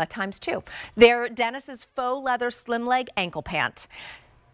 uh, times two. They're Dennis's faux leather slim leg ankle pant.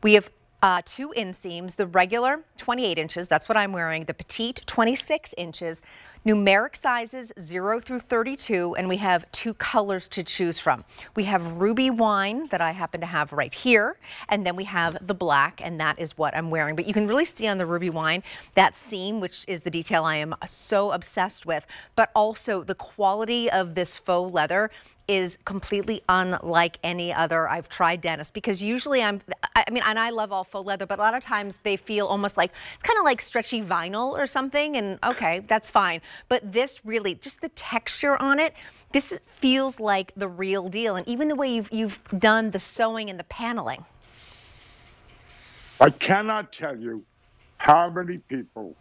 We have uh, two inseams, the regular 28 inches, that's what I'm wearing, the petite 26 inches, numeric sizes 0 through 32, and we have two colors to choose from. We have ruby wine that I happen to have right here, and then we have the black, and that is what I'm wearing. But you can really see on the ruby wine that seam, which is the detail I am so obsessed with, but also the quality of this faux leather is completely unlike any other I've tried Dennis because usually I'm I mean and I love all faux leather but a lot of times they feel almost like it's kind of like stretchy vinyl or something and okay that's fine but this really, just the texture on it, this feels like the real deal. And even the way you've, you've done the sewing and the paneling. I cannot tell you how many people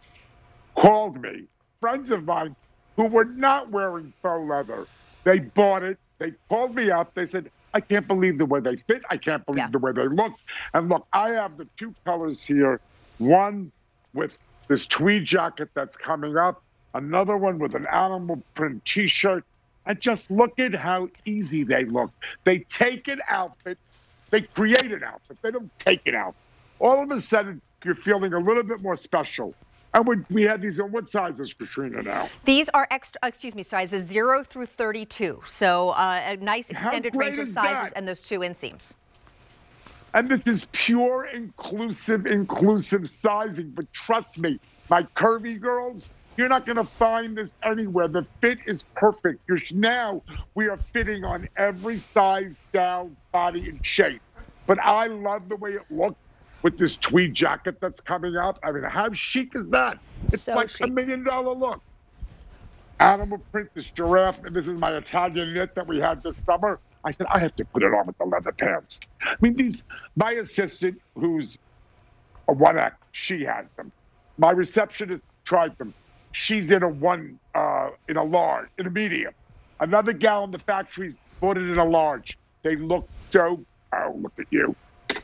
called me, friends of mine, who were not wearing faux leather. They bought it. They called me up. They said, I can't believe the way they fit. I can't believe yeah. the way they look. And look, I have the two colors here. One with this tweed jacket that's coming up, another one with an animal print t-shirt and just look at how easy they look they take an outfit they create an outfit they don't take it out all of a sudden you're feeling a little bit more special and we, we have these in what sizes, Katrina, now? These are extra, excuse me, sizes 0 through 32. So uh, a nice extended range of sizes that? and those two inseams. And this is pure inclusive, inclusive sizing. But trust me, my curvy girls, you're not going to find this anywhere. The fit is perfect. You're, now we are fitting on every size, style, body, and shape. But I love the way it looks with this tweed jacket that's coming out. I mean, how chic is that? It's so like chic. a million dollar look. Animal print, this giraffe, and this is my Italian knit that we had this summer. I said, I have to put it on with the leather pants. I mean, these, my assistant, who's a 1X, she has them. My receptionist tried them she's in a one uh, in a large, in a medium. Another gal in the factory's bought it in a large. They look so. Oh, look at you.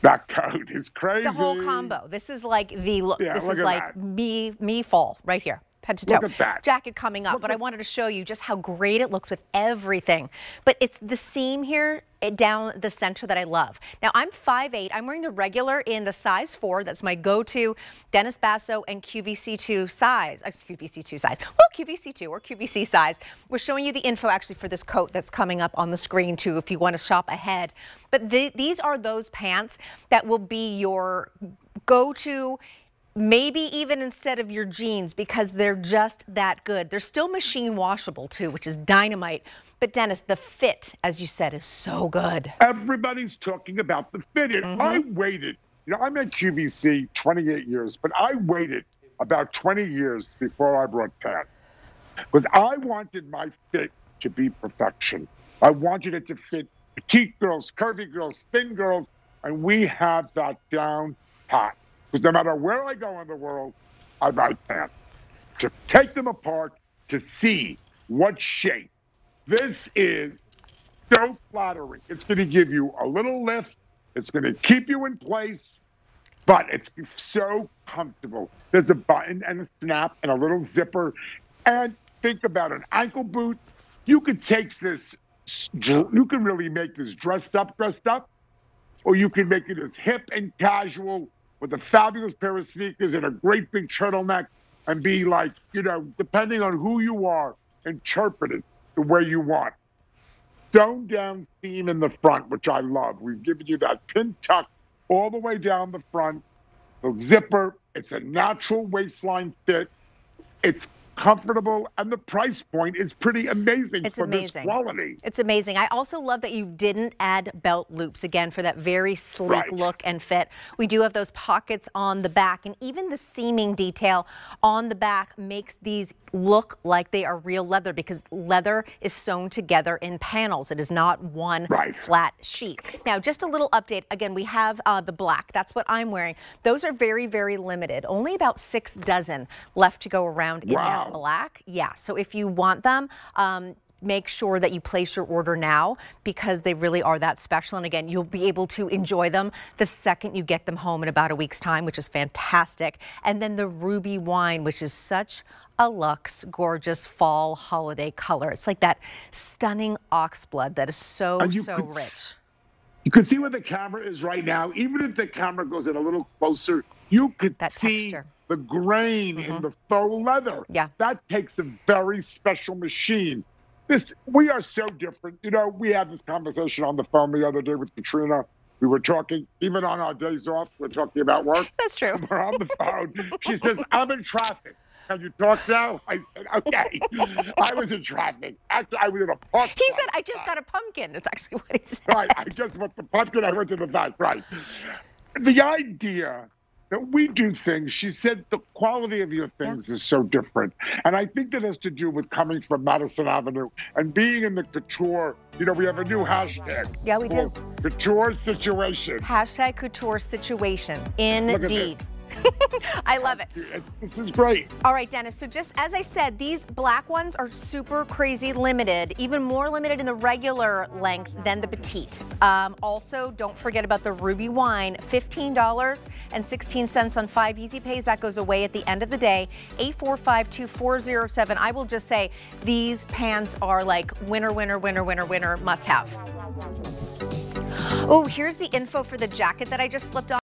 That coat is crazy. The whole combo. This is like the look. Yeah, this look is like that. me me fall right here head to toe. Look at that. Jacket coming up, Look but I wanted to show you just how great it looks with everything. But it's the seam here eh, down the center that I love. Now I'm 5'8". I'm wearing the regular in the size 4. That's my go-to Dennis Basso and QVC2 size. Uh, QVC2 size. Well, QVC2 or QVC size. We're showing you the info actually for this coat that's coming up on the screen too if you want to shop ahead. But the, these are those pants that will be your go-to maybe even instead of your jeans because they're just that good. They're still machine washable too, which is dynamite. But Dennis, the fit, as you said, is so good. Everybody's talking about the fit. Mm-hmm. I waited. You know, I'm at QVC 28 years, but I waited about 20 years before I brought Pat because I wanted my fit to be perfection. I wanted it to fit petite girls, curvy girls, thin girls, and we have that down pat. Because no matter where I go in the world, I buy pants. To take them apart, to see what shape. This is so flattering. It's going to give you a little lift. It's going to keep you in place, but it's so comfortable. There's a button and a snap and a little zipper. And think about an ankle boot. You could take this, you can really make this dressed up, dressed up, or you can make it as hip and casual with a fabulous pair of sneakers and a great big turtleneck and be like, you know, depending on who you are, interpret it the way you want. Stone down seam in the front, which I love. We've given you that pin tuck all the way down the front, the zipper. It's a natural waistline fit. It's comfortable, and the price point is pretty amazing it's for amazing. this quality. It's amazing. I also love that you didn't add belt loops again for that very sleek right. look and fit. We do have those pockets on the back, and even the seaming detail on the back makes these look like they are real leather because leather is sewn together in panels. It is not one right. flat sheet. Now, just a little update. Again, we have uh, the black. That's what I'm wearing. Those are very, very limited. Only about six dozen left to go around in wow. black. Yeah, so if you want them, um, make sure that you place your order now because they really are that special. And again, you'll be able to enjoy them the second you get them home in about a week's time, which is fantastic. And then the ruby wine, which is such a luxe, gorgeous fall holiday color. It's like that stunning oxblood that is so, so could, rich. You can see where the camera is right now. Even if the camera goes in a little closer, you could that see texture. The grain mm -hmm. in the faux leather. Yeah. That takes a very special machine. This we are so different. You know, we had this conversation on the phone the other day with Katrina. We were talking, even on our days off, we're talking about work. That's true. We're on the phone. She says, I'm in traffic. Can you talk now? I said, okay. I was in traffic. Actually, I was in a pumpkin. He said, I just got a pumpkin. It's actually what he said. Right. I just went the pumpkin. I went to the back. Right. The idea that we do things, she said the quality of your things yeah. is so different. And I think that has to do with coming from Madison Avenue and being in the couture. You know, we have a new hashtag. Yeah, we do. Couture situation. Hashtag couture situation. Indeed. I love it. This is great. All right, Dennis. So just as I said, these black ones are super crazy limited, even more limited in the regular length than the petite. Um, also, don't forget about the ruby wine, $15.16 on five easy pays. That goes away at the end of the day. A452407. I will just say these pants are like winner, winner, winner, winner, winner, must have. Oh, here's the info for the jacket that I just slipped on.